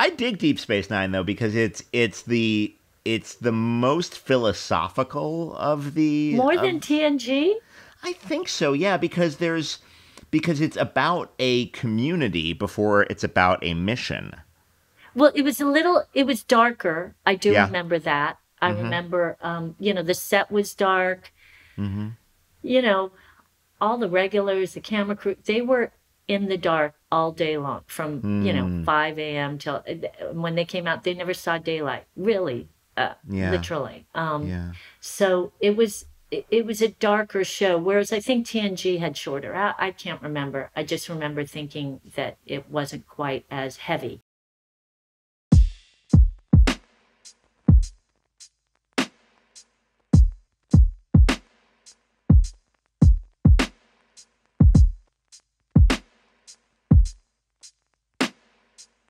I dig Deep Space Nine though because it's it's the it's the most philosophical of the More of- than TNG? I think so, yeah, because there's because it's about a community before it's about a mission. Well, it was a little, it was darker. I do Yeah. remember that. I remember, um, you know, the set was dark. You know, all the regulars, the camera crew, they were in the dark all day long from, you know, 5 a.m. till when they came out, they never saw daylight, really, uh, Yeah. literally. Um, Yeah. So it was it, it was a darker show, whereas I think TNG had shorter. I, I can't remember. I just remember thinking that it wasn't quite as heavy.